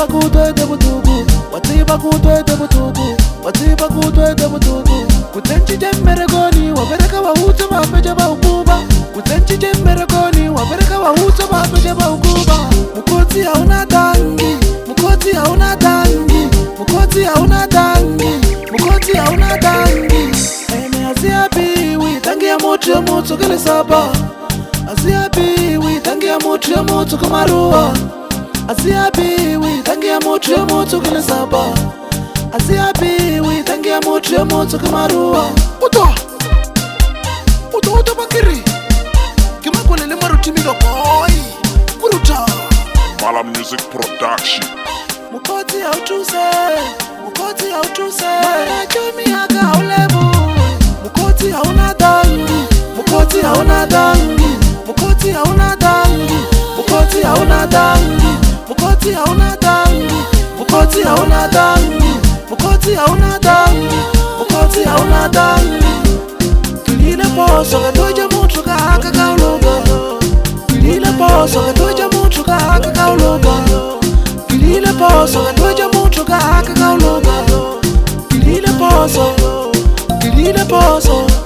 watiba kutwete butuku watiba kutwete butuku watiba kutwete butuku kutsencije mmerekoni wabereka wahutso mapeje baukuba kutsencije mmerekoni wabereka wahutso mapeje baukuba mukotsi hauna dangi mukotsi hauna dangi mukotsi hauna dangi mukotsi hauna dangi ene asiyapiwi dangi ya moto ya moto kele saba asiyapiwi dangi ya moto ya moto kamaruwa asiyapiwi tangia moto ya moto kila saba aziabiwi tangia moto ya moto kama ruwa uto uto uto bakiri Kima kwa lele kimakolele marutimiga koi kuruta Mala Music Production mukoti ya utuse mukoti ya utuse Mala chumi ya aulebu mukoti ya unadangu mukoti ya unadangu mukoti ya unadangu mukoti ya unadangu mukoti hauna dangu mukoti hauna dangu mukoti hauna dangu mukoti hauna dangu tulile poso katoja muthu kaaka kauloga tulile poso katoja muthu kaaka kauloga tulile poso katoja muthu kaaka kauloga tulile poso tulile poso, tulile poso.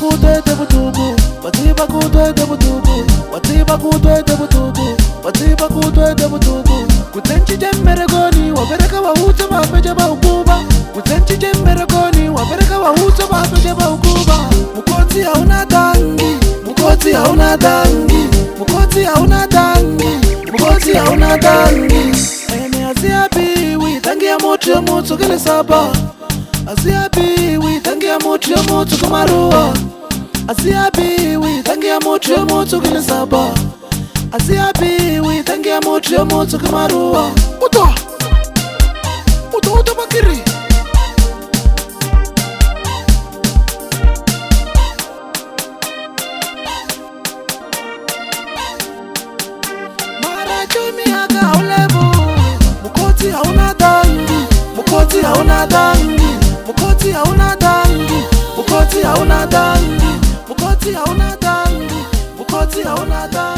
kutwete butuku batiba kutwete butuku batiba kutwete butuku batiba kutwete butuku kutsencije mmerekoni wabereka wahutse bapeje baukuba kutsencije mmerekoni wabereka wahutse bapeje baukuba mukotsi hauna dangi mukotsi hauna dangi mukotsi hauna dangi mukotsi hauna dangi ene asiapiwi dangi ya moto ya moto kelesapa asiapiwi dangi ya moto ya moto kumaruwa asiyabiwi tangi ya moto yo moto kene saba asiyabiwi tangi ya moto yo moto ke maruwa uto uto uto makiri Mukoti hauna dangi, mukoti hauna dangi, mukoti hauna dangi mukoti not dhambi mukoti hauna dhambi